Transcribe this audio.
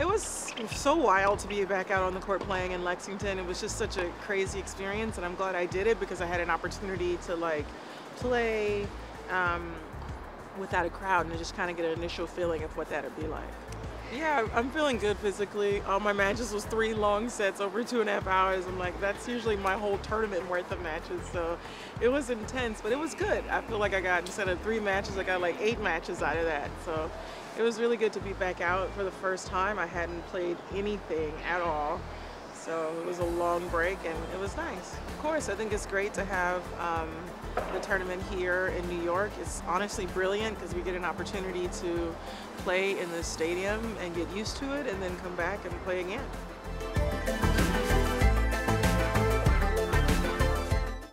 It was so wild to be back out on the court playing in Lexington. It was just such a crazy experience, and I'm glad I did it because I had an opportunity to like play um, without a crowd and just kind of get an initial feeling of what that would be like. Yeah, I'm feeling good physically. All my matches was three long sets over two and a half hours. I'm like, that's usually my whole tournament worth of matches. So it was intense, but it was good. I feel like I got, instead of three matches, I got like eight matches out of that. So it was really good to be back out for the first time. I hadn't played anything at all. So it was a long break and it was nice. Of course, I think it's great to have um, the tournament here in New York. It's honestly brilliant because we get an opportunity to play in the stadium and get used to it and then come back and play again.